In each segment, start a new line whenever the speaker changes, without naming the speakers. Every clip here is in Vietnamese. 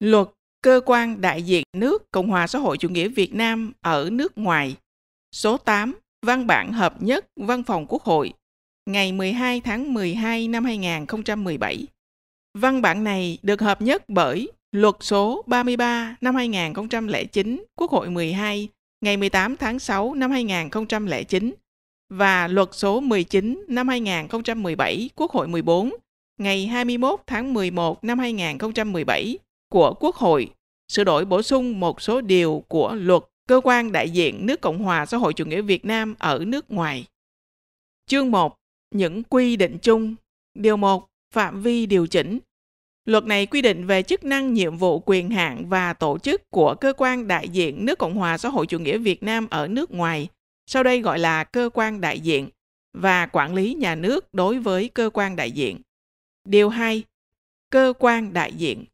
Luật cơ quan đại diện nước Cộng hòa xã hội chủ nghĩa Việt Nam ở nước ngoài số 8 văn bản hợp nhất Văn phòng Quốc hội, ngày 12 tháng 12 năm 2017. Văn bản này được hợp nhất bởi Luật số 33 năm 2009 Quốc hội 12 ngày 18 tháng 6 năm 2009 và Luật số 19 năm 2017 Quốc hội 14 ngày 21 tháng 11 năm 2017 của Quốc hội sửa đổi bổ sung một số điều của luật cơ quan đại diện nước Cộng hòa xã hội chủ nghĩa Việt Nam ở nước ngoài. Chương 1. Những quy định chung. Điều 1. Phạm vi điều chỉnh. Luật này quy định về chức năng, nhiệm vụ, quyền hạn và tổ chức của cơ quan đại diện nước Cộng hòa xã hội chủ nghĩa Việt Nam ở nước ngoài, sau đây gọi là cơ quan đại diện và quản lý nhà nước đối với cơ quan đại diện. Điều 2. Cơ quan đại diện.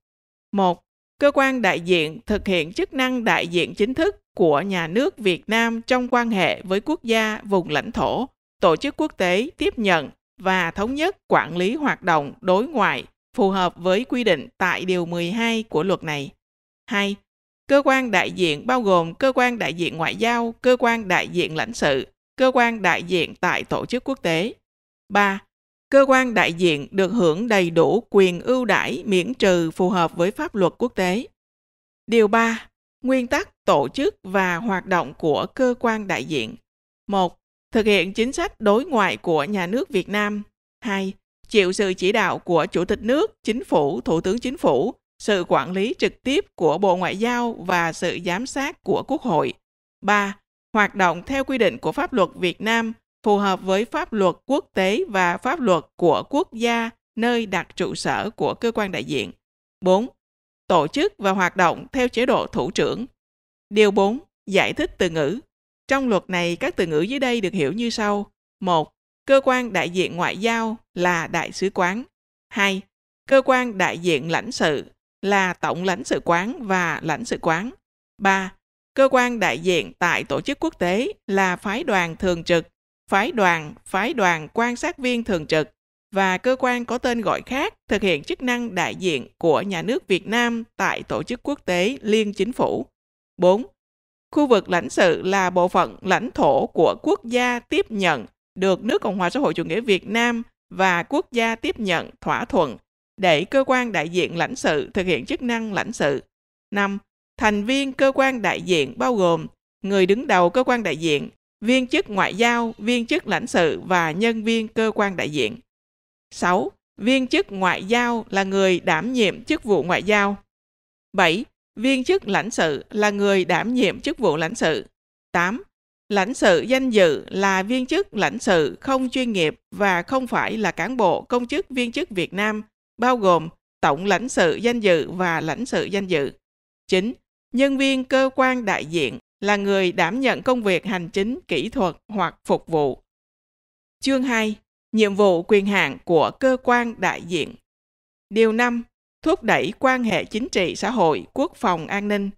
1. Cơ quan đại diện thực hiện chức năng đại diện chính thức của nhà nước Việt Nam trong quan hệ với quốc gia, vùng lãnh thổ, tổ chức quốc tế tiếp nhận và thống nhất quản lý hoạt động đối ngoại phù hợp với quy định tại điều 12 của luật này. 2. Cơ quan đại diện bao gồm cơ quan đại diện ngoại giao, cơ quan đại diện lãnh sự, cơ quan đại diện tại tổ chức quốc tế. 3. Cơ quan đại diện được hưởng đầy đủ quyền ưu đãi miễn trừ phù hợp với pháp luật quốc tế. Điều 3. Nguyên tắc tổ chức và hoạt động của cơ quan đại diện. 1. Thực hiện chính sách đối ngoại của nhà nước Việt Nam. 2. Chịu sự chỉ đạo của Chủ tịch nước, Chính phủ, Thủ tướng Chính phủ, sự quản lý trực tiếp của Bộ Ngoại giao và sự giám sát của Quốc hội. 3. Hoạt động theo quy định của pháp luật Việt Nam phù hợp với pháp luật quốc tế và pháp luật của quốc gia nơi đặt trụ sở của cơ quan đại diện. 4. Tổ chức và hoạt động theo chế độ thủ trưởng. Điều 4. Giải thích từ ngữ. Trong luật này, các từ ngữ dưới đây được hiểu như sau. 1. Cơ quan đại diện ngoại giao là đại sứ quán. 2. Cơ quan đại diện lãnh sự là tổng lãnh sự quán và lãnh sự quán. 3. Cơ quan đại diện tại tổ chức quốc tế là phái đoàn thường trực phái đoàn, phái đoàn quan sát viên thường trực và cơ quan có tên gọi khác thực hiện chức năng đại diện của nhà nước Việt Nam tại tổ chức quốc tế liên chính phủ. 4. Khu vực lãnh sự là bộ phận lãnh thổ của quốc gia tiếp nhận được nước Cộng hòa xã hội chủ nghĩa Việt Nam và quốc gia tiếp nhận thỏa thuận để cơ quan đại diện lãnh sự thực hiện chức năng lãnh sự. 5. Thành viên cơ quan đại diện bao gồm người đứng đầu cơ quan đại diện, viên chức ngoại giao, viên chức lãnh sự và nhân viên cơ quan đại diện. 6. Viên chức ngoại giao là người đảm nhiệm chức vụ ngoại giao. 7. Viên chức lãnh sự là người đảm nhiệm chức vụ lãnh sự. 8. Lãnh sự danh dự là viên chức lãnh sự không chuyên nghiệp và không phải là cán bộ công chức viên chức Việt Nam, bao gồm tổng lãnh sự danh dự và lãnh sự danh dự. 9. Nhân viên cơ quan đại diện là người đảm nhận công việc hành chính, kỹ thuật hoặc phục vụ. Chương 2. Nhiệm vụ quyền hạn của cơ quan đại diện. Điều 5. Thúc đẩy quan hệ chính trị xã hội, quốc phòng an ninh.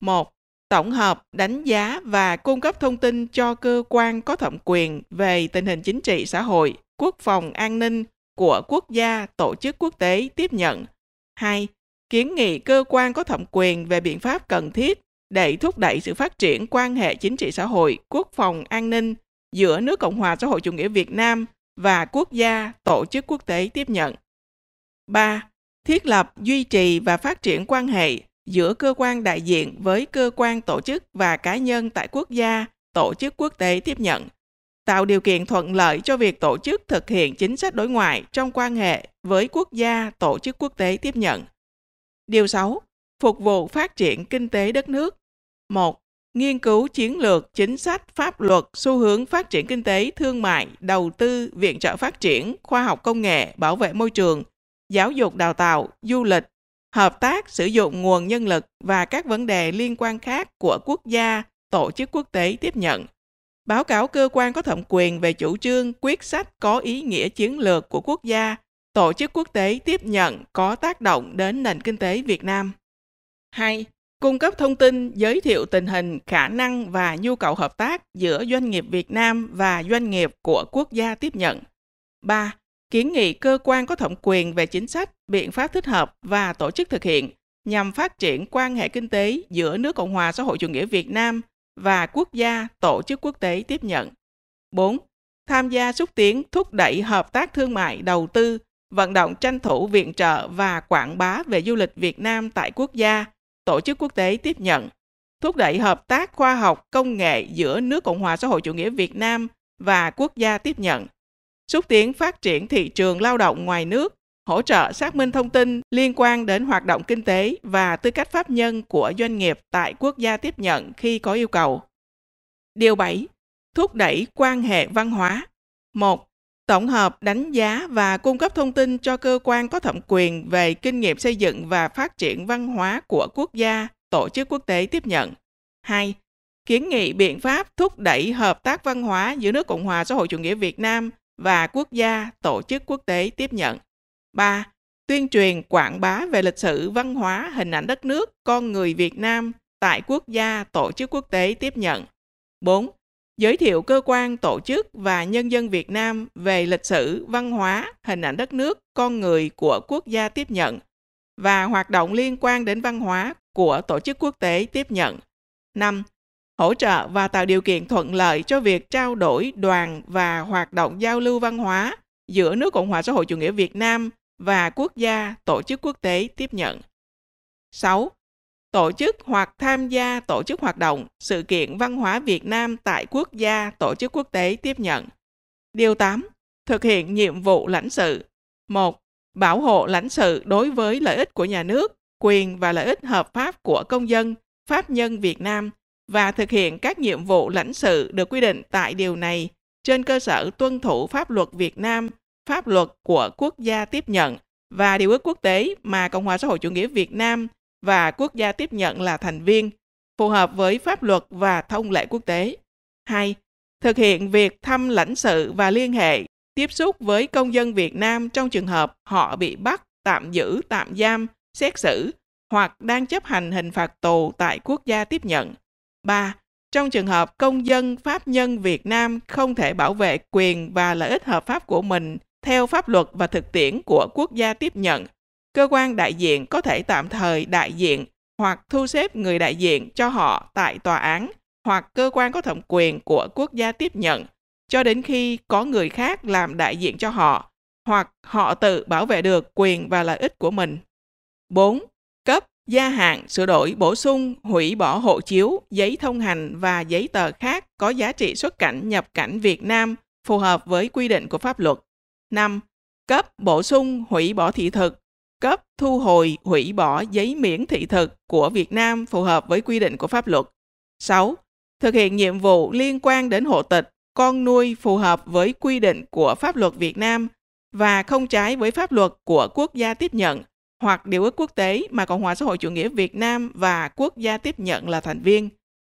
1. Tổng hợp, đánh giá và cung cấp thông tin cho cơ quan có thẩm quyền về tình hình chính trị xã hội, quốc phòng an ninh của quốc gia, tổ chức quốc tế tiếp nhận. 2. Kiến nghị cơ quan có thẩm quyền về biện pháp cần thiết để thúc đẩy sự phát triển quan hệ chính trị xã hội, quốc phòng an ninh giữa nước Cộng hòa xã hội chủ nghĩa Việt Nam và quốc gia, tổ chức quốc tế tiếp nhận. 3. Thiết lập, duy trì và phát triển quan hệ giữa cơ quan đại diện với cơ quan tổ chức và cá nhân tại quốc gia, tổ chức quốc tế tiếp nhận, tạo điều kiện thuận lợi cho việc tổ chức thực hiện chính sách đối ngoại trong quan hệ với quốc gia, tổ chức quốc tế tiếp nhận. Điều 6. Phục vụ phát triển kinh tế đất nước. 1. Nghiên cứu chiến lược, chính sách, pháp luật, xu hướng phát triển kinh tế, thương mại, đầu tư, viện trợ phát triển, khoa học công nghệ, bảo vệ môi trường, giáo dục đào tạo, du lịch, hợp tác sử dụng nguồn nhân lực và các vấn đề liên quan khác của quốc gia, tổ chức quốc tế tiếp nhận. Báo cáo cơ quan có thẩm quyền về chủ trương, quyết sách có ý nghĩa chiến lược của quốc gia, tổ chức quốc tế tiếp nhận có tác động đến nền kinh tế Việt Nam. 2 cung cấp thông tin giới thiệu tình hình khả năng và nhu cầu hợp tác giữa doanh nghiệp Việt Nam và doanh nghiệp của quốc gia tiếp nhận. 3. Kiến nghị cơ quan có thẩm quyền về chính sách, biện pháp thích hợp và tổ chức thực hiện nhằm phát triển quan hệ kinh tế giữa nước Cộng hòa xã hội chủ nghĩa Việt Nam và quốc gia tổ chức quốc tế tiếp nhận. 4. Tham gia xúc tiến thúc đẩy hợp tác thương mại đầu tư, vận động tranh thủ viện trợ và quảng bá về du lịch Việt Nam tại quốc gia, tổ chức quốc tế tiếp nhận, thúc đẩy hợp tác khoa học công nghệ giữa nước Cộng hòa xã hội chủ nghĩa Việt Nam và quốc gia tiếp nhận, xúc tiến phát triển thị trường lao động ngoài nước, hỗ trợ xác minh thông tin liên quan đến hoạt động kinh tế và tư cách pháp nhân của doanh nghiệp tại quốc gia tiếp nhận khi có yêu cầu. Điều 7. Thúc đẩy quan hệ văn hóa. 1. Tổng hợp, đánh giá và cung cấp thông tin cho cơ quan có thẩm quyền về kinh nghiệm xây dựng và phát triển văn hóa của quốc gia, tổ chức quốc tế tiếp nhận. 2. Kiến nghị biện pháp thúc đẩy hợp tác văn hóa giữa nước Cộng hòa xã hội chủ nghĩa Việt Nam và quốc gia, tổ chức quốc tế tiếp nhận. 3. Tuyên truyền quảng bá về lịch sử, văn hóa, hình ảnh đất nước, con người Việt Nam tại quốc gia, tổ chức quốc tế tiếp nhận. 4. Giới thiệu cơ quan, tổ chức và nhân dân Việt Nam về lịch sử, văn hóa, hình ảnh đất nước, con người của quốc gia tiếp nhận và hoạt động liên quan đến văn hóa của tổ chức quốc tế tiếp nhận. 5. Hỗ trợ và tạo điều kiện thuận lợi cho việc trao đổi đoàn và hoạt động giao lưu văn hóa giữa nước Cộng hòa xã hội chủ nghĩa Việt Nam và quốc gia tổ chức quốc tế tiếp nhận. 6. Tổ chức hoặc tham gia tổ chức hoạt động, sự kiện văn hóa Việt Nam tại quốc gia tổ chức quốc tế tiếp nhận. Điều 8. Thực hiện nhiệm vụ lãnh sự. 1. Bảo hộ lãnh sự đối với lợi ích của nhà nước, quyền và lợi ích hợp pháp của công dân, pháp nhân Việt Nam và thực hiện các nhiệm vụ lãnh sự được quy định tại điều này trên cơ sở tuân thủ pháp luật Việt Nam pháp luật của quốc gia tiếp nhận và điều ước quốc tế mà Cộng hòa xã hội chủ nghĩa Việt Nam và quốc gia tiếp nhận là thành viên, phù hợp với pháp luật và thông lệ quốc tế. 2. Thực hiện việc thăm lãnh sự và liên hệ, tiếp xúc với công dân Việt Nam trong trường hợp họ bị bắt, tạm giữ, tạm giam, xét xử hoặc đang chấp hành hình phạt tù tại quốc gia tiếp nhận. 3. Trong trường hợp công dân pháp nhân Việt Nam không thể bảo vệ quyền và lợi ích hợp pháp của mình theo pháp luật và thực tiễn của quốc gia tiếp nhận cơ quan đại diện có thể tạm thời đại diện hoặc thu xếp người đại diện cho họ tại tòa án hoặc cơ quan có thẩm quyền của quốc gia tiếp nhận cho đến khi có người khác làm đại diện cho họ hoặc họ tự bảo vệ được quyền và lợi ích của mình. 4. Cấp gia hạn sửa đổi bổ sung hủy bỏ hộ chiếu, giấy thông hành và giấy tờ khác có giá trị xuất cảnh nhập cảnh Việt Nam phù hợp với quy định của pháp luật. 5. Cấp bổ sung hủy bỏ thị thực, cấp thu hồi hủy bỏ giấy miễn thị thực của Việt Nam phù hợp với quy định của pháp luật. 6. Thực hiện nhiệm vụ liên quan đến hộ tịch, con nuôi phù hợp với quy định của pháp luật Việt Nam và không trái với pháp luật của quốc gia tiếp nhận hoặc điều ước quốc tế mà Cộng hòa xã hội chủ nghĩa Việt Nam và quốc gia tiếp nhận là thành viên.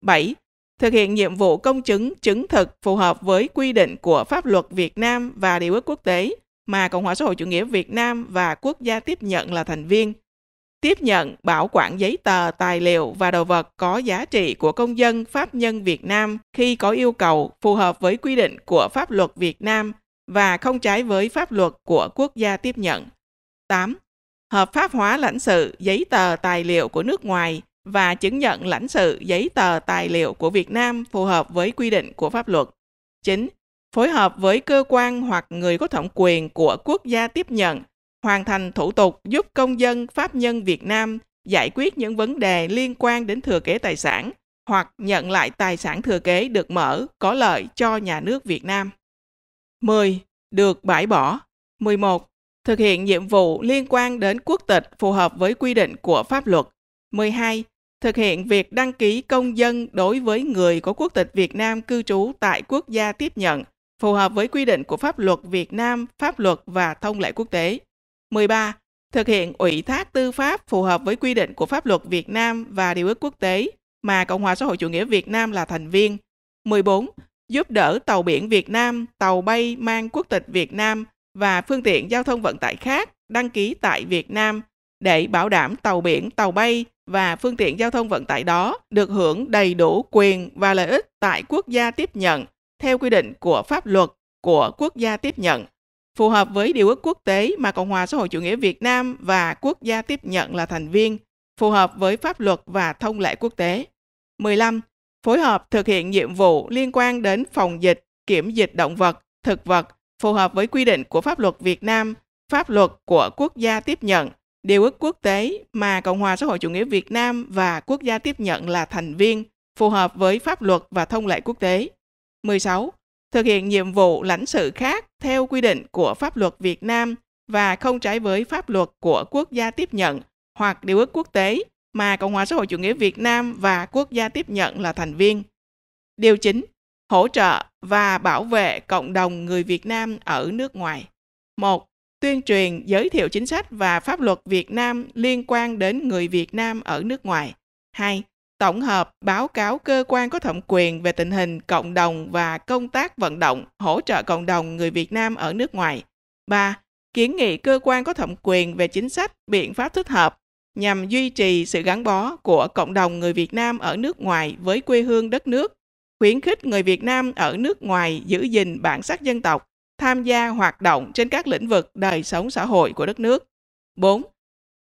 7 thực hiện nhiệm vụ công chứng chứng thực phù hợp với quy định của pháp luật Việt Nam và điều ước quốc tế mà Cộng hòa xã hội chủ nghĩa Việt Nam và quốc gia tiếp nhận là thành viên. Tiếp nhận, bảo quản giấy tờ, tài liệu và đồ vật có giá trị của công dân pháp nhân Việt Nam khi có yêu cầu phù hợp với quy định của pháp luật Việt Nam và không trái với pháp luật của quốc gia tiếp nhận. 8. Hợp pháp hóa lãnh sự, giấy tờ, tài liệu của nước ngoài và chứng nhận lãnh sự giấy tờ tài liệu của Việt Nam phù hợp với quy định của pháp luật. 9. Phối hợp với cơ quan hoặc người có thẩm quyền của quốc gia tiếp nhận, hoàn thành thủ tục giúp công dân pháp nhân Việt Nam giải quyết những vấn đề liên quan đến thừa kế tài sản hoặc nhận lại tài sản thừa kế được mở có lợi cho nhà nước Việt Nam. 10. Được bãi bỏ. 11. Thực hiện nhiệm vụ liên quan đến quốc tịch phù hợp với quy định của pháp luật. 12 thực hiện việc đăng ký công dân đối với người có quốc tịch Việt Nam cư trú tại quốc gia tiếp nhận, phù hợp với quy định của pháp luật Việt Nam, pháp luật và thông lệ quốc tế. 13. Thực hiện ủy thác tư pháp phù hợp với quy định của pháp luật Việt Nam và điều ước quốc tế mà Cộng hòa xã hội chủ nghĩa Việt Nam là thành viên. 14. Giúp đỡ tàu biển Việt Nam, tàu bay mang quốc tịch Việt Nam và phương tiện giao thông vận tải khác đăng ký tại Việt Nam để bảo đảm tàu biển, tàu bay và phương tiện giao thông vận tải đó được hưởng đầy đủ quyền và lợi ích tại quốc gia tiếp nhận theo quy định của pháp luật của quốc gia tiếp nhận, phù hợp với điều ước quốc tế mà Cộng hòa xã hội chủ nghĩa Việt Nam và quốc gia tiếp nhận là thành viên phù hợp với pháp luật và thông lệ quốc tế. 15. Phối hợp thực hiện nhiệm vụ liên quan đến phòng dịch, kiểm dịch động vật, thực vật phù hợp với quy định của pháp luật Việt Nam, pháp luật của quốc gia tiếp nhận, điều ước quốc tế mà Cộng hòa xã hội chủ nghĩa Việt Nam và quốc gia tiếp nhận là thành viên, phù hợp với pháp luật và thông lệ quốc tế. 16. Thực hiện nhiệm vụ lãnh sự khác theo quy định của pháp luật Việt Nam và không trái với pháp luật của quốc gia tiếp nhận hoặc điều ước quốc tế mà Cộng hòa xã hội chủ nghĩa Việt Nam và quốc gia tiếp nhận là thành viên. Điều 9. Hỗ trợ và bảo vệ cộng đồng người Việt Nam ở nước ngoài. 1. Tuyên truyền, giới thiệu chính sách và pháp luật Việt Nam liên quan đến người Việt Nam ở nước ngoài. 2. Tổng hợp báo cáo cơ quan có thẩm quyền về tình hình cộng đồng và công tác vận động, hỗ trợ cộng đồng người Việt Nam ở nước ngoài. 3. Kiến nghị cơ quan có thẩm quyền về chính sách, biện pháp thích hợp nhằm duy trì sự gắn bó của cộng đồng người Việt Nam ở nước ngoài với quê hương đất nước, khuyến khích người Việt Nam ở nước ngoài giữ gìn bản sắc dân tộc, tham gia hoạt động trên các lĩnh vực đời sống xã hội của đất nước. 4.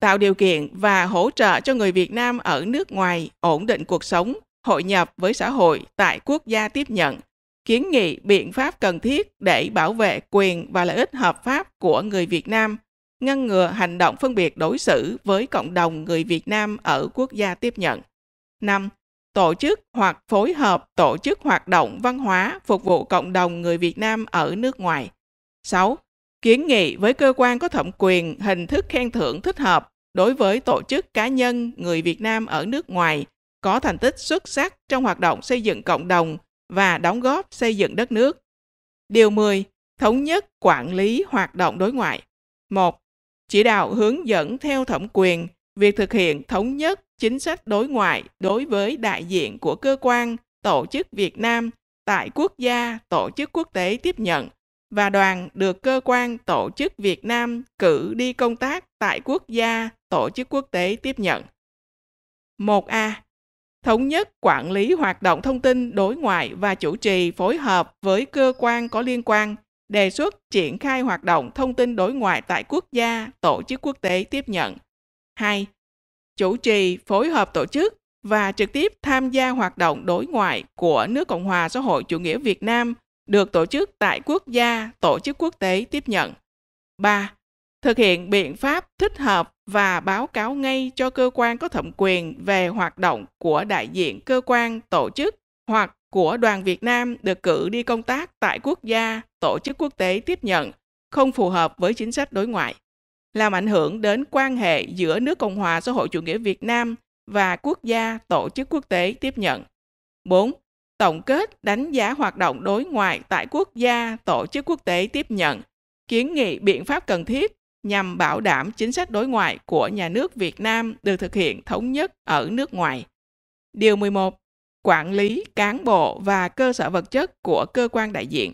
Tạo điều kiện và hỗ trợ cho người Việt Nam ở nước ngoài ổn định cuộc sống, hội nhập với xã hội tại quốc gia tiếp nhận, kiến nghị biện pháp cần thiết để bảo vệ quyền và lợi ích hợp pháp của người Việt Nam – ngăn ngừa hành động phân biệt đối xử với cộng đồng người Việt Nam ở quốc gia tiếp nhận. 5. Tổ chức hoặc phối hợp tổ chức hoạt động văn hóa phục vụ cộng đồng người Việt Nam ở nước ngoài. 6. Kiến nghị với cơ quan có thẩm quyền hình thức khen thưởng thích hợp đối với tổ chức cá nhân người Việt Nam ở nước ngoài có thành tích xuất sắc trong hoạt động xây dựng cộng đồng và đóng góp xây dựng đất nước. Điều 10. Thống nhất quản lý hoạt động đối ngoại. 1 chỉ đạo hướng dẫn theo thẩm quyền việc thực hiện thống nhất chính sách đối ngoại đối với đại diện của cơ quan, tổ chức Việt Nam tại quốc gia, tổ chức quốc tế tiếp nhận và đoàn được cơ quan, tổ chức Việt Nam cử đi công tác tại quốc gia, tổ chức quốc tế tiếp nhận. 1A. Thống nhất quản lý hoạt động thông tin đối ngoại và chủ trì phối hợp với cơ quan có liên quan đề xuất triển khai hoạt động thông tin đối ngoại tại quốc gia, tổ chức quốc tế tiếp nhận. 2. Chủ trì, phối hợp tổ chức và trực tiếp tham gia hoạt động đối ngoại của nước Cộng hòa xã hội chủ nghĩa Việt Nam được tổ chức tại quốc gia, tổ chức quốc tế tiếp nhận. 3. Thực hiện biện pháp thích hợp và báo cáo ngay cho cơ quan có thẩm quyền về hoạt động của đại diện cơ quan, tổ chức hoặc của đoàn Việt Nam được cử đi công tác tại quốc gia, tổ chức quốc tế tiếp nhận, không phù hợp với chính sách đối ngoại, làm ảnh hưởng đến quan hệ giữa nước Cộng hòa xã hội chủ nghĩa Việt Nam và quốc gia, tổ chức quốc tế tiếp nhận. 4. Tổng kết đánh giá hoạt động đối ngoại tại quốc gia, tổ chức quốc tế tiếp nhận, kiến nghị biện pháp cần thiết nhằm bảo đảm chính sách đối ngoại của nhà nước Việt Nam được thực hiện thống nhất ở nước ngoài. Điều 11 quản lý cán bộ và cơ sở vật chất của cơ quan đại diện.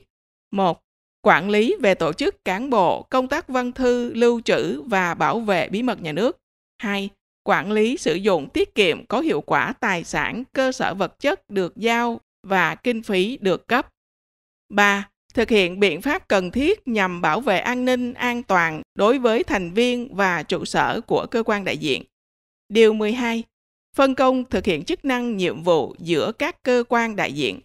1. Quản lý về tổ chức cán bộ, công tác văn thư, lưu trữ và bảo vệ bí mật nhà nước. 2. Quản lý sử dụng tiết kiệm có hiệu quả tài sản, cơ sở vật chất được giao và kinh phí được cấp. 3. Thực hiện biện pháp cần thiết nhằm bảo vệ an ninh, an toàn đối với thành viên và trụ sở của cơ quan đại diện. Điều 12 phân công thực hiện chức năng nhiệm vụ giữa các cơ quan đại diện.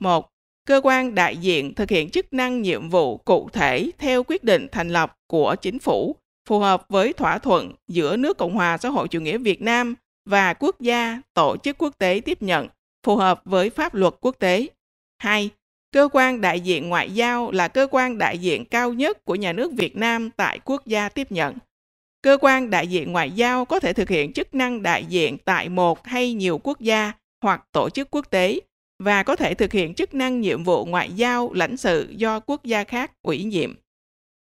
1. Cơ quan đại diện thực hiện chức năng nhiệm vụ cụ thể theo quyết định thành lập của chính phủ, phù hợp với thỏa thuận giữa nước Cộng hòa xã hội chủ nghĩa Việt Nam và quốc gia, tổ chức quốc tế tiếp nhận, phù hợp với pháp luật quốc tế. 2. Cơ quan đại diện ngoại giao là cơ quan đại diện cao nhất của nhà nước Việt Nam tại quốc gia tiếp nhận cơ quan đại diện ngoại giao có thể thực hiện chức năng đại diện tại một hay nhiều quốc gia hoặc tổ chức quốc tế và có thể thực hiện chức năng nhiệm vụ ngoại giao lãnh sự do quốc gia khác ủy nhiệm.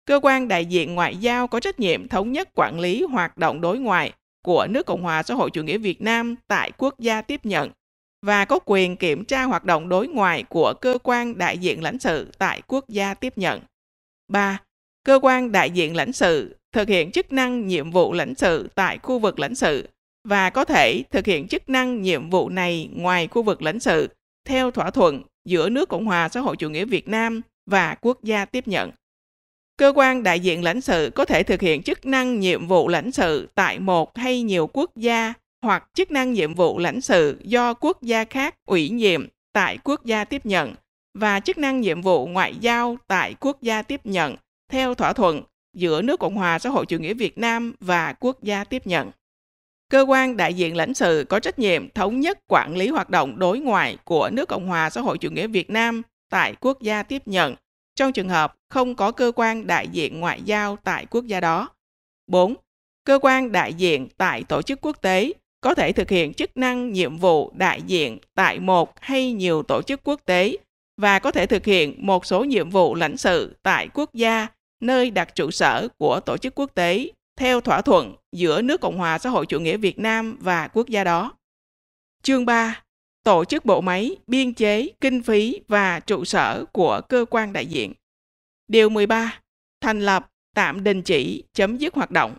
Cơ quan đại diện ngoại giao có trách nhiệm thống nhất quản lý hoạt động đối ngoại của nước Cộng hòa xã hội chủ nghĩa Việt Nam tại quốc gia tiếp nhận và có quyền kiểm tra hoạt động đối ngoại của cơ quan đại diện lãnh sự tại quốc gia tiếp nhận. 3. Cơ quan đại diện lãnh sự thực hiện chức năng nhiệm vụ lãnh sự tại khu vực lãnh sự và có thể thực hiện chức năng nhiệm vụ này ngoài khu vực lãnh sự theo thỏa thuận giữa nước Cộng hòa xã hội chủ nghĩa Việt Nam và quốc gia tiếp nhận. Cơ quan đại diện lãnh sự có thể thực hiện chức năng nhiệm vụ lãnh sự tại một hay nhiều quốc gia hoặc chức năng nhiệm vụ lãnh sự do quốc gia khác ủy nhiệm tại quốc gia tiếp nhận và chức năng nhiệm vụ ngoại giao tại quốc gia tiếp nhận theo thỏa thuận giữa nước Cộng hòa xã hội chủ nghĩa Việt Nam và quốc gia tiếp nhận. Cơ quan đại diện lãnh sự có trách nhiệm thống nhất quản lý hoạt động đối ngoại của nước Cộng hòa xã hội chủ nghĩa Việt Nam tại quốc gia tiếp nhận trong trường hợp không có cơ quan đại diện ngoại giao tại quốc gia đó. 4. Cơ quan đại diện tại tổ chức quốc tế có thể thực hiện chức năng nhiệm vụ đại diện tại một hay nhiều tổ chức quốc tế và có thể thực hiện một số nhiệm vụ lãnh sự tại quốc gia nơi đặt trụ sở của tổ chức quốc tế theo thỏa thuận giữa nước Cộng hòa xã hội chủ nghĩa Việt Nam và quốc gia đó. Chương 3. Tổ chức bộ máy, biên chế, kinh phí và trụ sở của cơ quan đại diện. Điều 13. Thành lập, tạm đình chỉ, chấm dứt hoạt động.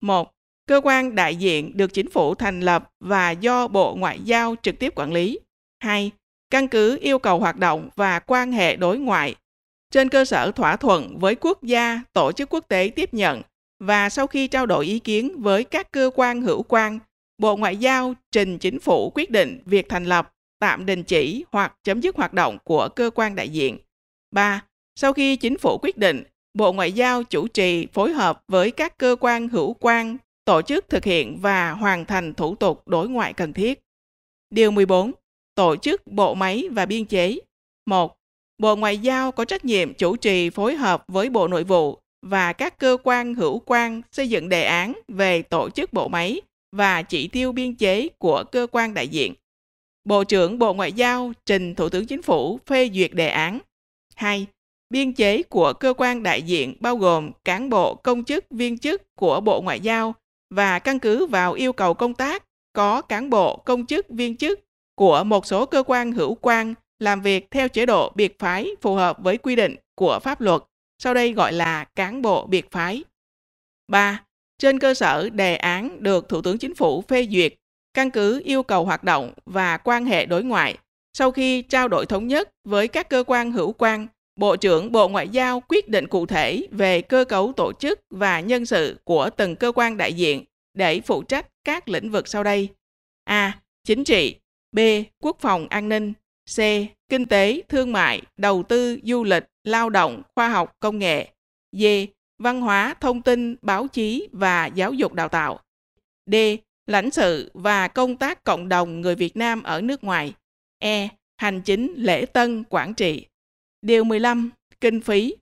1. Cơ quan đại diện được chính phủ thành lập và do Bộ Ngoại giao trực tiếp quản lý. 2. Căn cứ yêu cầu hoạt động và quan hệ đối ngoại trên cơ sở thỏa thuận với quốc gia, tổ chức quốc tế tiếp nhận và sau khi trao đổi ý kiến với các cơ quan hữu quan, Bộ Ngoại giao trình chính phủ quyết định việc thành lập, tạm đình chỉ hoặc chấm dứt hoạt động của cơ quan đại diện. 3. Sau khi chính phủ quyết định, Bộ Ngoại giao chủ trì phối hợp với các cơ quan hữu quan tổ chức thực hiện và hoàn thành thủ tục đối ngoại cần thiết. Điều 14. Tổ chức bộ máy và biên chế. 1. Bộ Ngoại giao có trách nhiệm chủ trì phối hợp với Bộ Nội vụ và các cơ quan hữu quan xây dựng đề án về tổ chức bộ máy và chỉ tiêu biên chế của cơ quan đại diện. Bộ trưởng Bộ Ngoại giao trình Thủ tướng Chính phủ phê duyệt đề án. 2. Biên chế của cơ quan đại diện bao gồm cán bộ công chức viên chức của Bộ Ngoại giao và căn cứ vào yêu cầu công tác có cán bộ công chức viên chức của một số cơ quan hữu quan làm việc theo chế độ biệt phái phù hợp với quy định của pháp luật, sau đây gọi là cán bộ biệt phái. 3. Trên cơ sở đề án được Thủ tướng Chính phủ phê duyệt, căn cứ yêu cầu hoạt động và quan hệ đối ngoại, sau khi trao đổi thống nhất với các cơ quan hữu quan, Bộ trưởng Bộ Ngoại giao quyết định cụ thể về cơ cấu tổ chức và nhân sự của từng cơ quan đại diện để phụ trách các lĩnh vực sau đây. A. Chính trị B. Quốc phòng an ninh C. Kinh tế, thương mại, đầu tư, du lịch, lao động, khoa học, công nghệ. D. Văn hóa, thông tin, báo chí và giáo dục đào tạo. D. Lãnh sự và công tác cộng đồng người Việt Nam ở nước ngoài. E. Hành chính, lễ tân, quản trị. Điều 15. Kinh phí.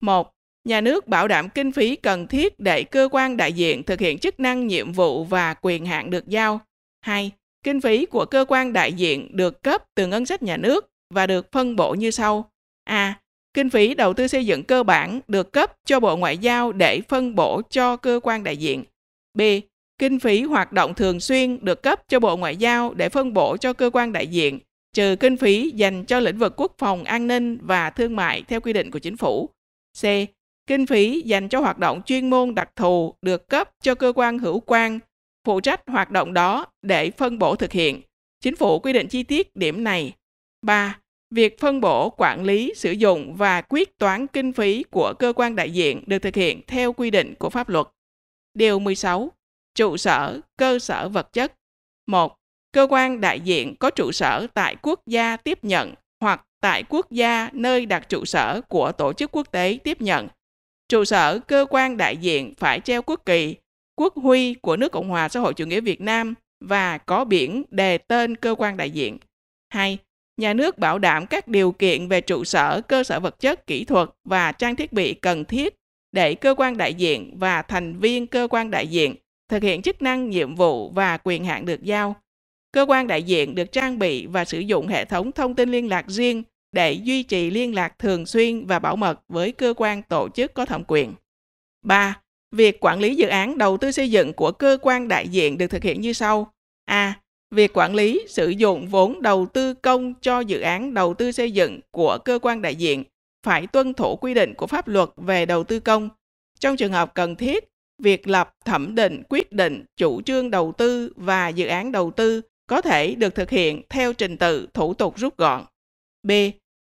1. Nhà nước bảo đảm kinh phí cần thiết để cơ quan đại diện thực hiện chức năng nhiệm vụ và quyền hạn được giao. 2. Kinh phí của cơ quan đại diện được cấp từ ngân sách nhà nước và được phân bổ như sau. A. Kinh phí đầu tư xây dựng cơ bản được cấp cho Bộ Ngoại giao để phân bổ cho cơ quan đại diện. B. Kinh phí hoạt động thường xuyên được cấp cho Bộ Ngoại giao để phân bổ cho cơ quan đại diện, trừ kinh phí dành cho lĩnh vực quốc phòng, an ninh và thương mại theo quy định của chính phủ. C. Kinh phí dành cho hoạt động chuyên môn đặc thù được cấp cho cơ quan hữu quan phụ trách hoạt động đó để phân bổ thực hiện. Chính phủ quy định chi tiết điểm này. 3. Việc phân bổ, quản lý, sử dụng và quyết toán kinh phí của cơ quan đại diện được thực hiện theo quy định của pháp luật. Điều 16. Trụ sở, cơ sở vật chất. 1. Cơ quan đại diện có trụ sở tại quốc gia tiếp nhận hoặc tại quốc gia nơi đặt trụ sở của tổ chức quốc tế tiếp nhận. Trụ sở cơ quan đại diện phải treo quốc kỳ, quốc huy của nước Cộng hòa xã hội chủ nghĩa Việt Nam và có biển đề tên cơ quan đại diện. 2. Nhà nước bảo đảm các điều kiện về trụ sở, cơ sở vật chất, kỹ thuật và trang thiết bị cần thiết để cơ quan đại diện và thành viên cơ quan đại diện thực hiện chức năng, nhiệm vụ và quyền hạn được giao. Cơ quan đại diện được trang bị và sử dụng hệ thống thông tin liên lạc riêng để duy trì liên lạc thường xuyên và bảo mật với cơ quan tổ chức có thẩm quyền. 3. Việc quản lý dự án đầu tư xây dựng của cơ quan đại diện được thực hiện như sau. A. Việc quản lý sử dụng vốn đầu tư công cho dự án đầu tư xây dựng của cơ quan đại diện phải tuân thủ quy định của pháp luật về đầu tư công. Trong trường hợp cần thiết, việc lập thẩm định quyết định chủ trương đầu tư và dự án đầu tư có thể được thực hiện theo trình tự thủ tục rút gọn. B.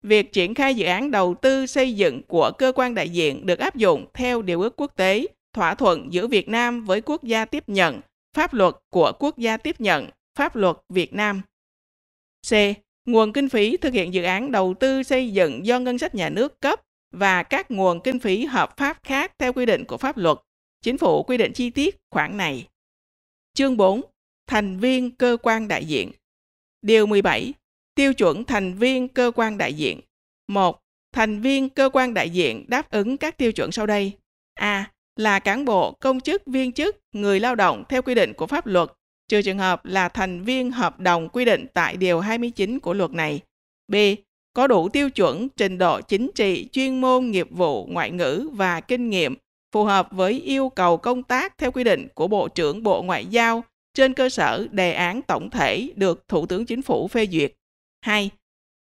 Việc triển khai dự án đầu tư xây dựng của cơ quan đại diện được áp dụng theo điều ước quốc tế thỏa thuận giữa Việt Nam với quốc gia tiếp nhận pháp luật của quốc gia tiếp nhận, pháp luật Việt Nam. C. Nguồn kinh phí thực hiện dự án đầu tư xây dựng do ngân sách nhà nước cấp và các nguồn kinh phí hợp pháp khác theo quy định của pháp luật. Chính phủ quy định chi tiết khoản này. Chương 4. Thành viên cơ quan đại diện. Điều 17. Tiêu chuẩn thành viên cơ quan đại diện. 1. Thành viên cơ quan đại diện đáp ứng các tiêu chuẩn sau đây. A. Là cán bộ, công chức, viên chức, người lao động theo quy định của pháp luật, trừ trường hợp là thành viên hợp đồng quy định tại Điều 29 của luật này. B. Có đủ tiêu chuẩn, trình độ chính trị, chuyên môn, nghiệp vụ, ngoại ngữ và kinh nghiệm phù hợp với yêu cầu công tác theo quy định của Bộ trưởng Bộ Ngoại giao trên cơ sở đề án tổng thể được Thủ tướng Chính phủ phê duyệt. 2.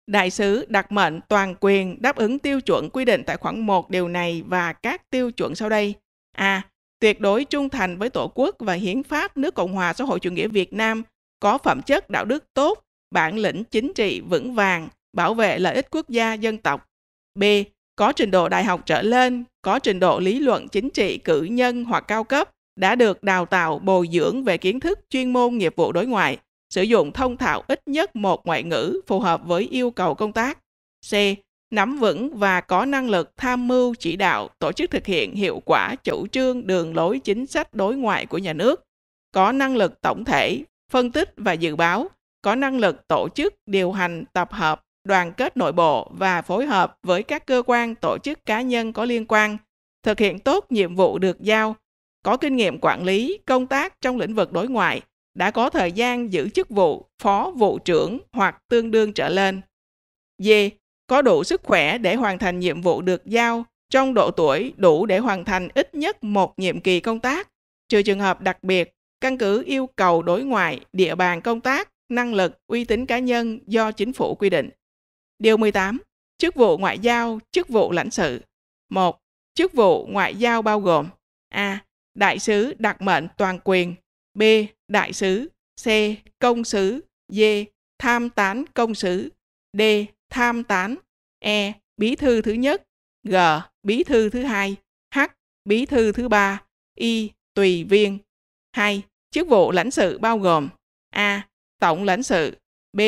Đại sứ đặc mệnh toàn quyền đáp ứng tiêu chuẩn quy định tại khoản 1 điều này và các tiêu chuẩn sau đây. A. Tuyệt đối trung thành với Tổ quốc và Hiến pháp nước Cộng hòa xã hội chủ nghĩa Việt Nam, có phẩm chất đạo đức tốt, bản lĩnh chính trị vững vàng, bảo vệ lợi ích quốc gia dân tộc. B. Có trình độ đại học trở lên, có trình độ lý luận chính trị cử nhân hoặc cao cấp, đã được đào tạo bồi dưỡng về kiến thức chuyên môn nghiệp vụ đối ngoại, sử dụng thông thạo ít nhất một ngoại ngữ phù hợp với yêu cầu công tác. C. Nắm vững và có năng lực tham mưu chỉ đạo tổ chức thực hiện hiệu quả chủ trương đường lối chính sách đối ngoại của nhà nước, có năng lực tổng thể, phân tích và dự báo, có năng lực tổ chức, điều hành, tập hợp, đoàn kết nội bộ và phối hợp với các cơ quan tổ chức cá nhân có liên quan, thực hiện tốt nhiệm vụ được giao, có kinh nghiệm quản lý, công tác trong lĩnh vực đối ngoại, đã có thời gian giữ chức vụ phó vụ trưởng hoặc tương đương trở lên. D. Có đủ sức khỏe để hoàn thành nhiệm vụ được giao trong độ tuổi đủ để hoàn thành ít nhất một nhiệm kỳ công tác, trừ trường hợp đặc biệt, căn cứ yêu cầu đối ngoại, địa bàn công tác, năng lực, uy tín cá nhân do chính phủ quy định. Điều 18. Chức vụ ngoại giao, chức vụ lãnh sự. 1. Chức vụ ngoại giao bao gồm A. Đại sứ đặc mệnh toàn quyền B. Đại sứ C. Công sứ D. Tham tán công sứ D. Tham tán E. Bí thư thứ nhất G. Bí thư thứ hai H. Bí thư thứ ba Y. Tùy viên 2. Chức vụ lãnh sự bao gồm A. Tổng lãnh sự B.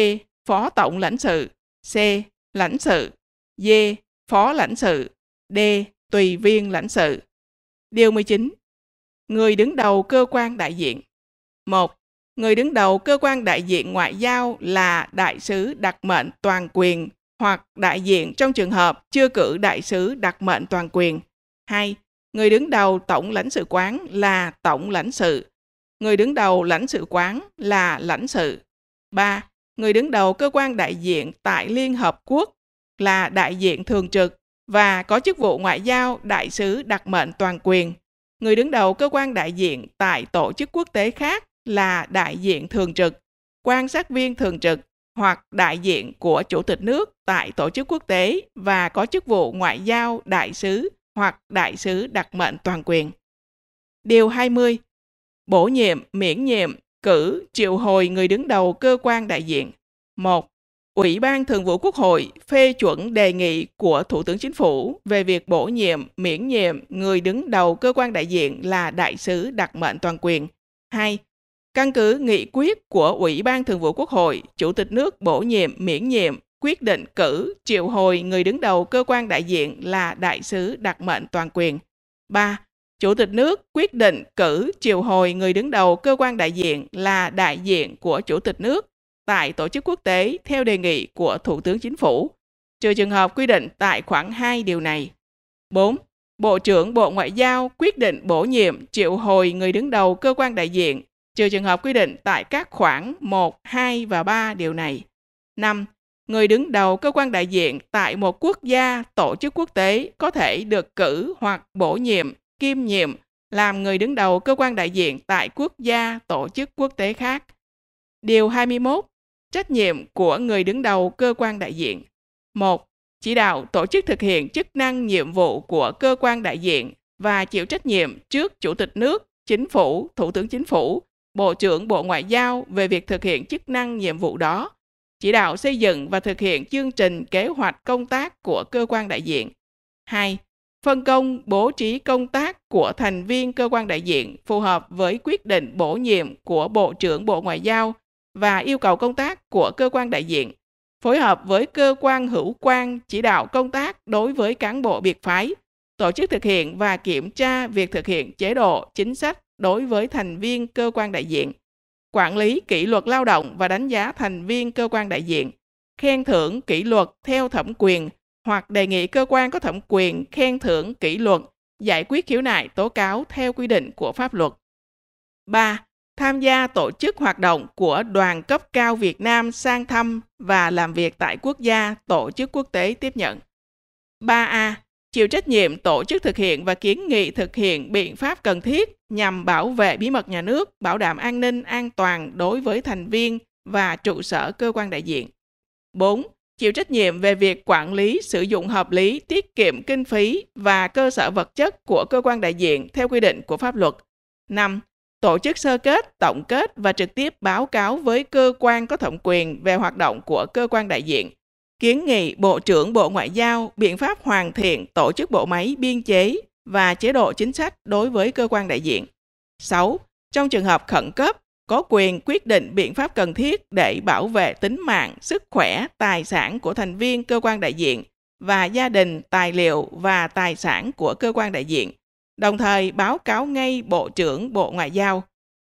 Phó tổng lãnh sự C. Lãnh sự D. Phó lãnh sự D. Tùy viên lãnh sự Điều 19. Người đứng đầu cơ quan đại diện 1. Người đứng đầu cơ quan đại diện ngoại giao là đại sứ đặc mệnh toàn quyền hoặc đại diện trong trường hợp chưa cử đại sứ đặc mệnh toàn quyền. 2. Người đứng đầu tổng lãnh sự quán là tổng lãnh sự. Người đứng đầu lãnh sự quán là lãnh sự. 3. Người đứng đầu cơ quan đại diện tại Liên Hợp Quốc là đại diện thường trực và có chức vụ ngoại giao đại sứ đặc mệnh toàn quyền. Người đứng đầu cơ quan đại diện tại tổ chức quốc tế khác là đại diện thường trực, quan sát viên thường trực hoặc đại diện của chủ tịch nước tại tổ chức quốc tế và có chức vụ ngoại giao đại sứ hoặc đại sứ đặc mệnh toàn quyền. Điều 20. Bổ nhiệm, miễn nhiệm, cử, triệu hồi người đứng đầu cơ quan đại diện. 1. Ủy ban Thường vụ Quốc hội phê chuẩn đề nghị của Thủ tướng Chính phủ về việc bổ nhiệm, miễn nhiệm người đứng đầu cơ quan đại diện là đại sứ đặc mệnh toàn quyền. 2. Căn cứ nghị quyết của Ủy ban Thường vụ Quốc hội, Chủ tịch nước bổ nhiệm, miễn nhiệm, quyết định cử, triệu hồi người đứng đầu cơ quan đại diện là đại sứ đặc mệnh toàn quyền. 3. Chủ tịch nước quyết định cử, triệu hồi người đứng đầu cơ quan đại diện là đại diện của Chủ tịch nước tại tổ chức quốc tế theo đề nghị của Thủ tướng Chính phủ, trừ trường hợp quy định tại khoản 2 điều này. 4. Bộ trưởng Bộ Ngoại giao quyết định bổ nhiệm triệu hồi người đứng đầu cơ quan đại diện trừ trường hợp quy định tại các khoản 1, 2 và 3 điều này. 5. Người đứng đầu cơ quan đại diện tại một quốc gia, tổ chức quốc tế có thể được cử hoặc bổ nhiệm, kiêm nhiệm làm người đứng đầu cơ quan đại diện tại quốc gia, tổ chức quốc tế khác. Điều 21. Trách nhiệm của người đứng đầu cơ quan đại diện. 1. Chỉ đạo tổ chức thực hiện chức năng nhiệm vụ của cơ quan đại diện và chịu trách nhiệm trước Chủ tịch nước, Chính phủ, Thủ tướng Chính phủ Bộ trưởng Bộ Ngoại giao về việc thực hiện chức năng nhiệm vụ đó, chỉ đạo xây dựng và thực hiện chương trình kế hoạch công tác của cơ quan đại diện. 2. phân công bố trí công tác của thành viên cơ quan đại diện phù hợp với quyết định bổ nhiệm của Bộ trưởng Bộ Ngoại giao và yêu cầu công tác của cơ quan đại diện, phối hợp với cơ quan hữu quan chỉ đạo công tác đối với cán bộ biệt phái, tổ chức thực hiện và kiểm tra việc thực hiện chế độ, chính sách đối với thành viên cơ quan đại diện, quản lý kỷ luật lao động và đánh giá thành viên cơ quan đại diện, khen thưởng kỷ luật theo thẩm quyền hoặc đề nghị cơ quan có thẩm quyền khen thưởng kỷ luật, giải quyết khiếu nại tố cáo theo quy định của pháp luật. 3. Tham gia tổ chức hoạt động của đoàn cấp cao Việt Nam sang thăm và làm việc tại quốc gia tổ chức quốc tế tiếp nhận. 3A. Chịu trách nhiệm tổ chức thực hiện và kiến nghị thực hiện biện pháp cần thiết nhằm bảo vệ bí mật nhà nước, bảo đảm an ninh an toàn đối với thành viên và trụ sở cơ quan đại diện. 4 chịu trách nhiệm về việc quản lý, sử dụng hợp lý, tiết kiệm kinh phí và cơ sở vật chất của cơ quan đại diện theo quy định của pháp luật. 5. Tổ chức sơ kết, tổng kết và trực tiếp báo cáo với cơ quan có thẩm quyền về hoạt động của cơ quan đại diện. Kiến nghị Bộ trưởng Bộ Ngoại giao biện pháp hoàn thiện tổ chức bộ máy biên chế và chế độ chính sách đối với cơ quan đại diện. 6. Trong trường hợp khẩn cấp, có quyền quyết định biện pháp cần thiết để bảo vệ tính mạng, sức khỏe, tài sản của thành viên cơ quan đại diện và gia đình, tài liệu và tài sản của cơ quan đại diện, đồng thời báo cáo ngay Bộ trưởng Bộ Ngoại giao.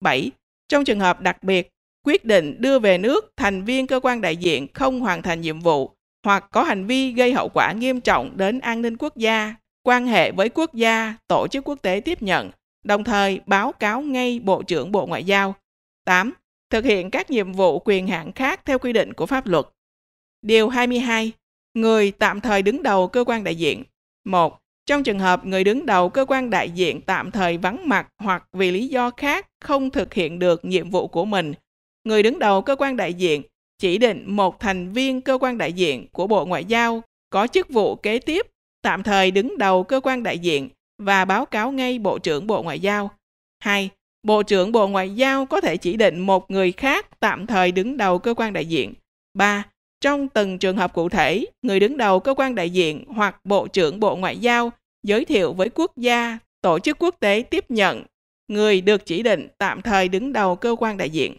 7. Trong trường hợp đặc biệt, quyết định đưa về nước thành viên cơ quan đại diện không hoàn thành nhiệm vụ hoặc có hành vi gây hậu quả nghiêm trọng đến an ninh quốc gia, quan hệ với quốc gia, tổ chức quốc tế tiếp nhận, đồng thời báo cáo ngay Bộ trưởng Bộ Ngoại giao 8. Thực hiện các nhiệm vụ quyền hạn khác theo quy định của pháp luật. Điều 22. Người tạm thời đứng đầu cơ quan đại diện. 1. Trong trường hợp người đứng đầu cơ quan đại diện tạm thời vắng mặt hoặc vì lý do khác không thực hiện được nhiệm vụ của mình, người đứng đầu cơ quan đại diện chỉ định một thành viên cơ quan đại diện của Bộ Ngoại giao có chức vụ kế tiếp tạm thời đứng đầu cơ quan đại diện và báo cáo ngay Bộ trưởng Bộ Ngoại giao. 2. Bộ trưởng Bộ Ngoại giao có thể chỉ định một người khác tạm thời đứng đầu cơ quan đại diện. 3. Trong từng trường hợp cụ thể, người đứng đầu cơ quan đại diện hoặc Bộ trưởng Bộ Ngoại giao giới thiệu với quốc gia, tổ chức quốc tế tiếp nhận người được chỉ định tạm thời đứng đầu cơ quan đại diện.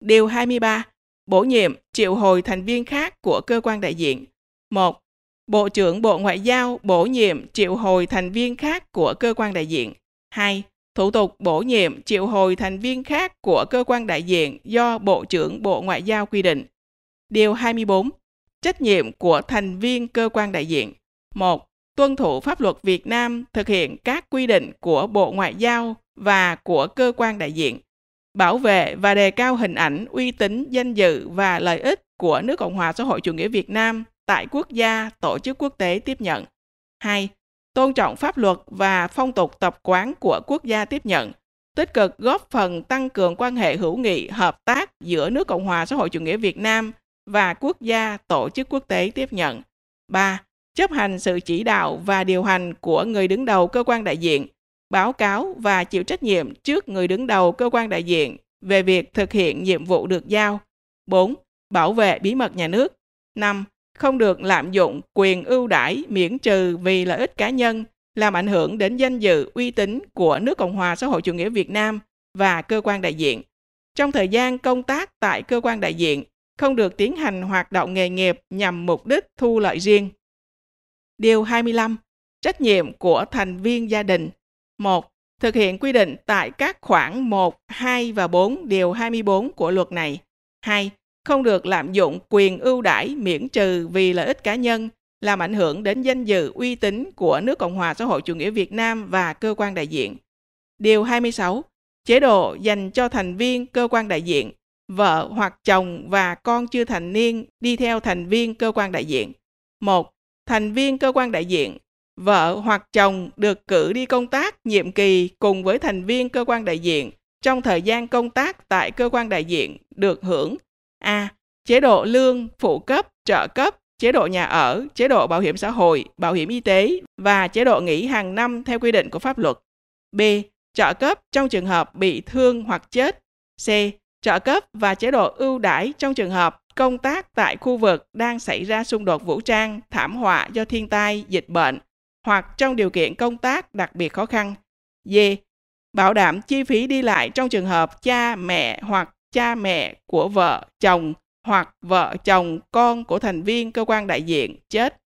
Điều 23. Bổ nhiệm, triệu hồi thành viên khác của cơ quan đại diện. 1. Bộ trưởng Bộ Ngoại giao bổ nhiệm triệu hồi thành viên khác của cơ quan đại diện. 2 thủ tục bổ nhiệm triệu hồi thành viên khác của cơ quan đại diện do Bộ trưởng Bộ Ngoại giao quy định. Điều 24. Trách nhiệm của thành viên cơ quan đại diện. 1. Tuân thủ pháp luật Việt Nam thực hiện các quy định của Bộ Ngoại giao và của cơ quan đại diện. Bảo vệ và đề cao hình ảnh, uy tín, danh dự và lợi ích của nước Cộng hòa xã hội chủ nghĩa Việt Nam tại quốc gia, tổ chức quốc tế tiếp nhận. 2 tôn trọng pháp luật và phong tục tập quán của quốc gia tiếp nhận, tích cực góp phần tăng cường quan hệ hữu nghị hợp tác giữa nước Cộng hòa xã hội chủ nghĩa Việt Nam và quốc gia tổ chức quốc tế tiếp nhận. 3. Chấp hành sự chỉ đạo và điều hành của người đứng đầu cơ quan đại diện, báo cáo và chịu trách nhiệm trước người đứng đầu cơ quan đại diện về việc thực hiện nhiệm vụ được giao. 4. Bảo vệ bí mật nhà nước. 5 không được lạm dụng quyền ưu đãi miễn trừ vì lợi ích cá nhân làm ảnh hưởng đến danh dự uy tín của nước Cộng hòa xã hội chủ nghĩa Việt Nam và cơ quan đại diện. Trong thời gian công tác tại cơ quan đại diện, không được tiến hành hoạt động nghề nghiệp nhằm mục đích thu lợi riêng. Điều 25. Trách nhiệm của thành viên gia đình. 1. Thực hiện quy định tại các khoản 1, 2 và 4 điều 24 của luật này. 2 không được lạm dụng quyền ưu đãi miễn trừ vì lợi ích cá nhân, làm ảnh hưởng đến danh dự uy tín của nước Cộng hòa xã hội chủ nghĩa Việt Nam và cơ quan đại diện. Điều 26. Chế độ dành cho thành viên cơ quan đại diện, vợ hoặc chồng và con chưa thành niên đi theo thành viên cơ quan đại diện. 1. Thành viên cơ quan đại diện, vợ hoặc chồng được cử đi công tác nhiệm kỳ cùng với thành viên cơ quan đại diện trong thời gian công tác tại cơ quan đại diện được hưởng A. Chế độ lương, phụ cấp, trợ cấp, chế độ nhà ở, chế độ bảo hiểm xã hội, bảo hiểm y tế và chế độ nghỉ hàng năm theo quy định của pháp luật. B. Trợ cấp trong trường hợp bị thương hoặc chết. C. Trợ cấp và chế độ ưu đãi trong trường hợp công tác tại khu vực đang xảy ra xung đột vũ trang, thảm họa do thiên tai, dịch bệnh hoặc trong điều kiện công tác đặc biệt khó khăn. D. Bảo đảm chi phí đi lại trong trường hợp cha mẹ hoặc cha mẹ của vợ, chồng hoặc vợ, chồng, con của thành viên cơ quan đại diện chết.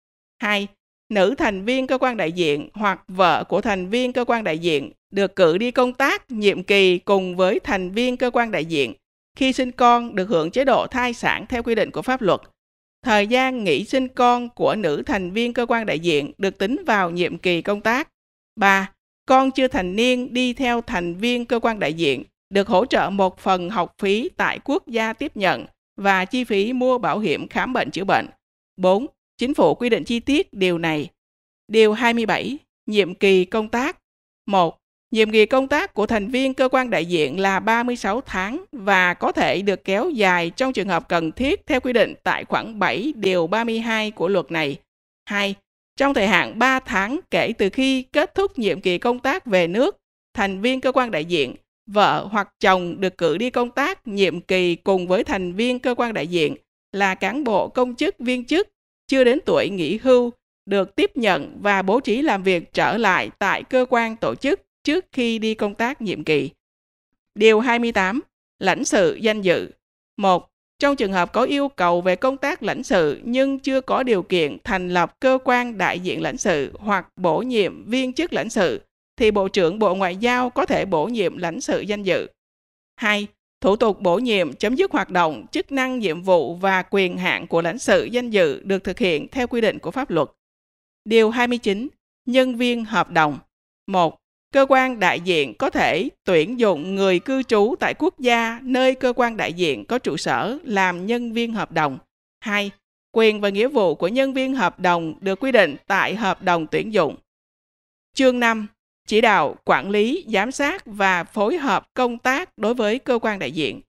2. Nữ thành viên cơ quan đại diện hoặc vợ của thành viên cơ quan đại diện được cử đi công tác nhiệm kỳ cùng với thành viên cơ quan đại diện khi sinh con được hưởng chế độ thai sản theo quy định của pháp luật. Thời gian nghỉ sinh con của nữ thành viên cơ quan đại diện được tính vào nhiệm kỳ công tác. 3. Con chưa thành niên đi theo thành viên cơ quan đại diện được hỗ trợ một phần học phí tại quốc gia tiếp nhận và chi phí mua bảo hiểm khám bệnh chữa bệnh. 4. Chính phủ quy định chi tiết điều này. Điều 27. Nhiệm kỳ công tác 1. Nhiệm kỳ công tác của thành viên cơ quan đại diện là 36 tháng và có thể được kéo dài trong trường hợp cần thiết theo quy định tại khoản 7 điều 32 của luật này. 2. Trong thời hạn 3 tháng kể từ khi kết thúc nhiệm kỳ công tác về nước, thành viên cơ quan đại diện, vợ hoặc chồng được cử đi công tác nhiệm kỳ cùng với thành viên cơ quan đại diện là cán bộ công chức viên chức chưa đến tuổi nghỉ hưu được tiếp nhận và bố trí làm việc trở lại tại cơ quan tổ chức trước khi đi công tác nhiệm kỳ. Điều 28. Lãnh sự danh dự. 1. Trong trường hợp có yêu cầu về công tác lãnh sự nhưng chưa có điều kiện thành lập cơ quan đại diện lãnh sự hoặc bổ nhiệm viên chức lãnh sự, thì Bộ trưởng Bộ Ngoại giao có thể bổ nhiệm lãnh sự danh dự. 2. Thủ tục bổ nhiệm chấm dứt hoạt động, chức năng, nhiệm vụ và quyền hạn của lãnh sự danh dự được thực hiện theo quy định của pháp luật. Điều 29. Nhân viên hợp đồng. 1 cơ quan đại diện có thể tuyển dụng người cư trú tại quốc gia nơi cơ quan đại diện có trụ sở làm nhân viên hợp đồng. 2. Quyền và nghĩa vụ của nhân viên hợp đồng được quy định tại hợp đồng tuyển dụng. Chương 5. Chỉ đạo, quản lý, giám sát và phối hợp công tác đối với cơ quan đại diện.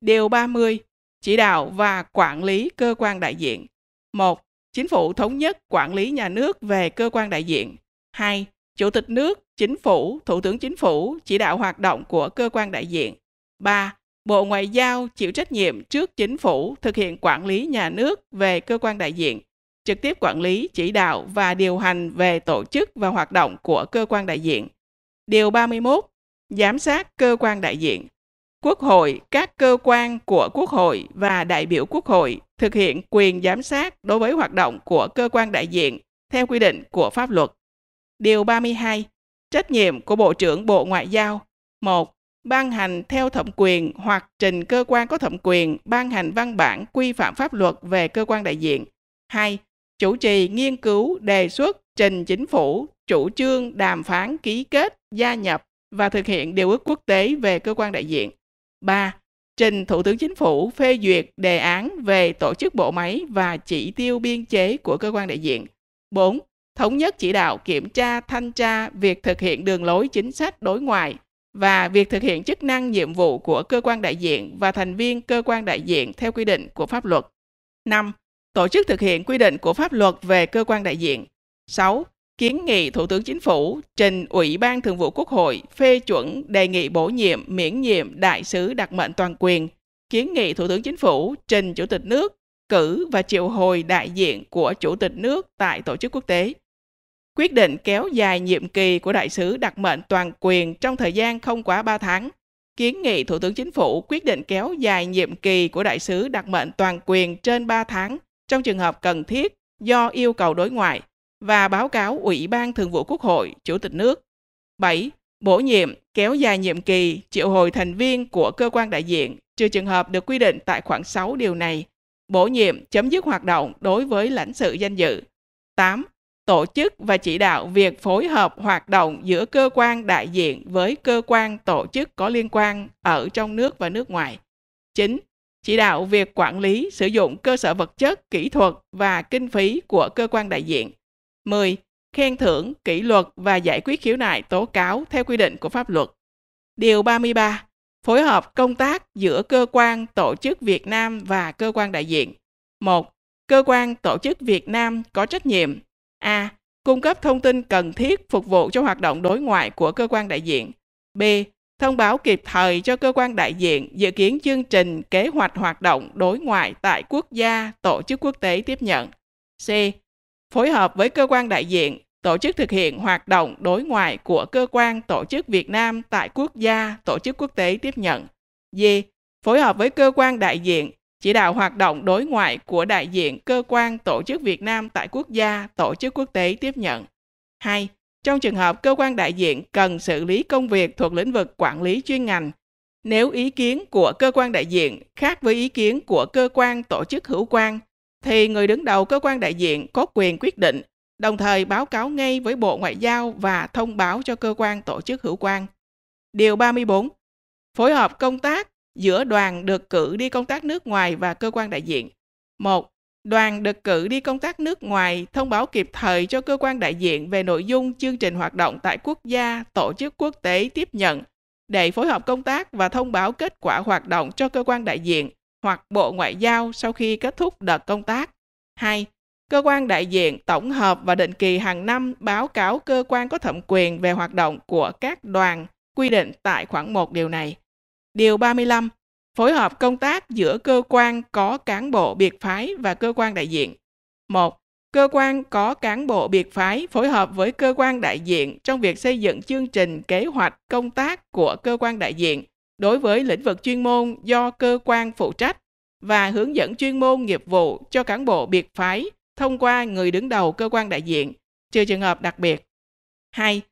Điều 30. Chỉ đạo và quản lý cơ quan đại diện. 1. Chính phủ thống nhất quản lý nhà nước về cơ quan đại diện. 2. Chủ tịch nước, chính phủ, thủ tướng chính phủ chỉ đạo hoạt động của cơ quan đại diện. 3. Bộ Ngoại giao chịu trách nhiệm trước chính phủ thực hiện quản lý nhà nước về cơ quan đại diện, trực tiếp quản lý, chỉ đạo và điều hành về tổ chức và hoạt động của cơ quan đại diện. Điều 31. Giám sát cơ quan đại diện. Quốc hội, các cơ quan của Quốc hội và đại biểu Quốc hội thực hiện quyền giám sát đối với hoạt động của cơ quan đại diện theo quy định của pháp luật. Điều 32. Trách nhiệm của Bộ trưởng Bộ Ngoại giao 1. Ban hành theo thẩm quyền hoặc trình cơ quan có thẩm quyền ban hành văn bản quy phạm pháp luật về cơ quan đại diện. 2. Chủ trì nghiên cứu, đề xuất, trình chính phủ, chủ trương, đàm phán, ký kết, gia nhập và thực hiện điều ước quốc tế về cơ quan đại diện. 3. Trình Thủ tướng Chính phủ phê duyệt đề án về tổ chức bộ máy và chỉ tiêu biên chế của cơ quan đại diện. 4 thống nhất chỉ đạo kiểm tra, thanh tra việc thực hiện đường lối chính sách đối ngoại và việc thực hiện chức năng nhiệm vụ của cơ quan đại diện và thành viên cơ quan đại diện theo quy định của pháp luật. 5. Tổ chức thực hiện quy định của pháp luật về cơ quan đại diện. 6. Kiến nghị Thủ tướng Chính phủ trình Ủy ban Thường vụ Quốc hội phê chuẩn đề nghị bổ nhiệm miễn nhiệm đại sứ đặc mệnh toàn quyền. Kiến nghị Thủ tướng Chính phủ trình Chủ tịch nước cử và triệu hồi đại diện của Chủ tịch nước tại tổ chức quốc tế quyết định kéo dài nhiệm kỳ của đại sứ đặc mệnh toàn quyền trong thời gian không quá 3 tháng, kiến nghị Thủ tướng Chính phủ quyết định kéo dài nhiệm kỳ của đại sứ đặc mệnh toàn quyền trên 3 tháng trong trường hợp cần thiết do yêu cầu đối ngoại và báo cáo Ủy ban Thường vụ Quốc hội, Chủ tịch nước. 7. Bổ nhiệm, kéo dài nhiệm kỳ, triệu hồi thành viên của cơ quan đại diện, trừ trường hợp được quy định tại khoản 6 điều này. Bổ nhiệm, chấm dứt hoạt động đối với lãnh sự danh dự. 8 tổ chức và chỉ đạo việc phối hợp hoạt động giữa cơ quan đại diện với cơ quan tổ chức có liên quan ở trong nước và nước ngoài. 9. Chỉ đạo việc quản lý sử dụng cơ sở vật chất, kỹ thuật và kinh phí của cơ quan đại diện. 10. Khen thưởng, kỷ luật và giải quyết khiếu nại tố cáo theo quy định của pháp luật. Điều 33. Phối hợp công tác giữa cơ quan tổ chức Việt Nam và cơ quan đại diện. 1. Cơ quan tổ chức Việt Nam có trách nhiệm A. Cung cấp thông tin cần thiết phục vụ cho hoạt động đối ngoại của cơ quan đại diện. B. Thông báo kịp thời cho cơ quan đại diện dự kiến chương trình kế hoạch hoạt động đối ngoại tại quốc gia, tổ chức quốc tế tiếp nhận. C. Phối hợp với cơ quan đại diện tổ chức thực hiện hoạt động đối ngoại của cơ quan tổ chức Việt Nam tại quốc gia, tổ chức quốc tế tiếp nhận. D. Phối hợp với cơ quan đại diện, chỉ đạo hoạt động đối ngoại của đại diện cơ quan tổ chức Việt Nam tại quốc gia, tổ chức quốc tế tiếp nhận. 2. Trong trường hợp cơ quan đại diện cần xử lý công việc thuộc lĩnh vực quản lý chuyên ngành, nếu ý kiến của cơ quan đại diện khác với ý kiến của cơ quan tổ chức hữu quan, thì người đứng đầu cơ quan đại diện có quyền quyết định, đồng thời báo cáo ngay với Bộ Ngoại giao và thông báo cho cơ quan tổ chức hữu quan. Điều 34. Phối hợp công tác giữa đoàn được cử đi công tác nước ngoài và cơ quan đại diện. 1. Đoàn được cử đi công tác nước ngoài thông báo kịp thời cho cơ quan đại diện về nội dung chương trình hoạt động tại quốc gia, tổ chức quốc tế tiếp nhận để phối hợp công tác và thông báo kết quả hoạt động cho cơ quan đại diện hoặc Bộ Ngoại giao sau khi kết thúc đợt công tác. 2. Cơ quan đại diện tổng hợp và định kỳ hàng năm báo cáo cơ quan có thẩm quyền về hoạt động của các đoàn quy định tại khoản 1 điều này. Điều 35. Phối hợp công tác giữa cơ quan có cán bộ biệt phái và cơ quan đại diện. 1. Cơ quan có cán bộ biệt phái phối hợp với cơ quan đại diện trong việc xây dựng chương trình kế hoạch công tác của cơ quan đại diện đối với lĩnh vực chuyên môn do cơ quan phụ trách và hướng dẫn chuyên môn nghiệp vụ cho cán bộ biệt phái thông qua người đứng đầu cơ quan đại diện, trừ trường hợp đặc biệt. 2.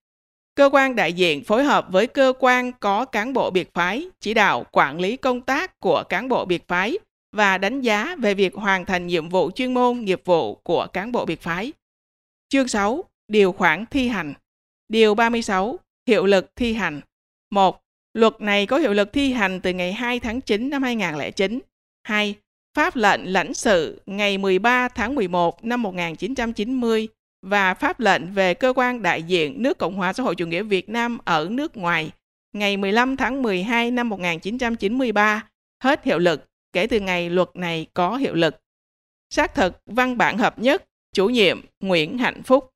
Cơ quan đại diện phối hợp với cơ quan có cán bộ biệt phái, chỉ đạo quản lý công tác của cán bộ biệt phái và đánh giá về việc hoàn thành nhiệm vụ chuyên môn nghiệp vụ của cán bộ biệt phái. Chương 6. Điều khoản thi hành. Điều 36. Hiệu lực thi hành. 1. Luật này có hiệu lực thi hành từ ngày 2 tháng 9 năm 2009. 2. Pháp lệnh lãnh sự ngày 13 tháng 11 năm 1990 và pháp lệnh về cơ quan đại diện nước Cộng hòa xã hội chủ nghĩa Việt Nam ở nước ngoài ngày 15 tháng 12 năm 1993 hết hiệu lực kể từ ngày luật này có hiệu lực. Xác thực văn bản hợp nhất, chủ nhiệm Nguyễn Hạnh Phúc